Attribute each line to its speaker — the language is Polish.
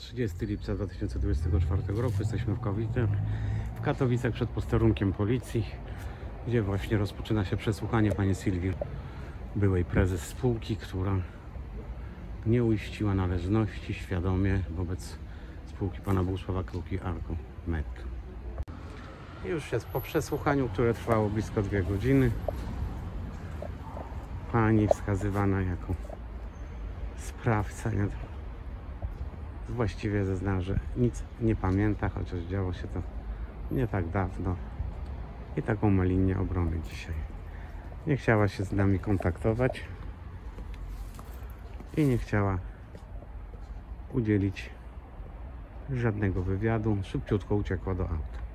Speaker 1: 30 lipca 2024 roku jesteśmy w Katowicach, w Katowicach przed posterunkiem policji, gdzie właśnie rozpoczyna się przesłuchanie pani Sylwii, byłej prezes spółki, która nie uiściła należności świadomie wobec spółki pana Bogusława Kruki Arco Med. Już jest po przesłuchaniu, które trwało blisko dwie godziny. Pani wskazywana jako sprawca. Nie? Właściwie zeznała, że nic nie pamięta, chociaż działo się to nie tak dawno. I taką ma linię obrony dzisiaj. Nie chciała się z nami kontaktować i nie chciała udzielić żadnego wywiadu. Szybciutko uciekła do auta.